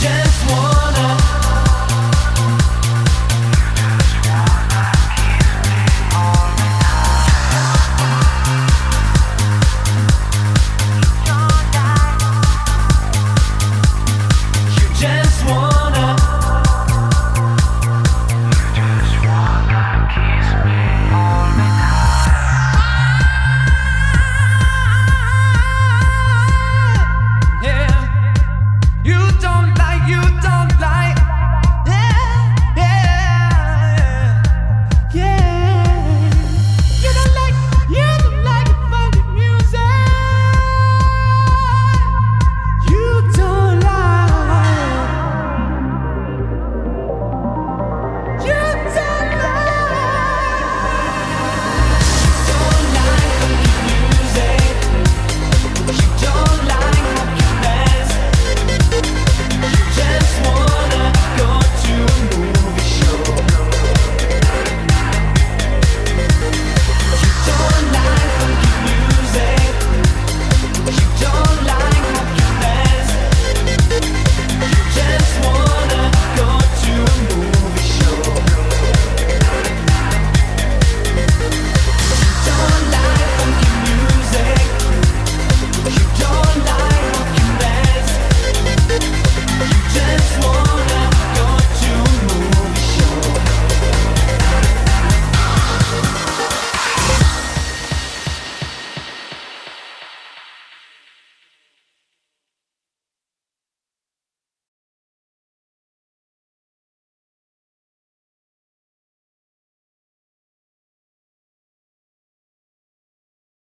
just one.